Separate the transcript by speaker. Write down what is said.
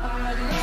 Speaker 1: I. love.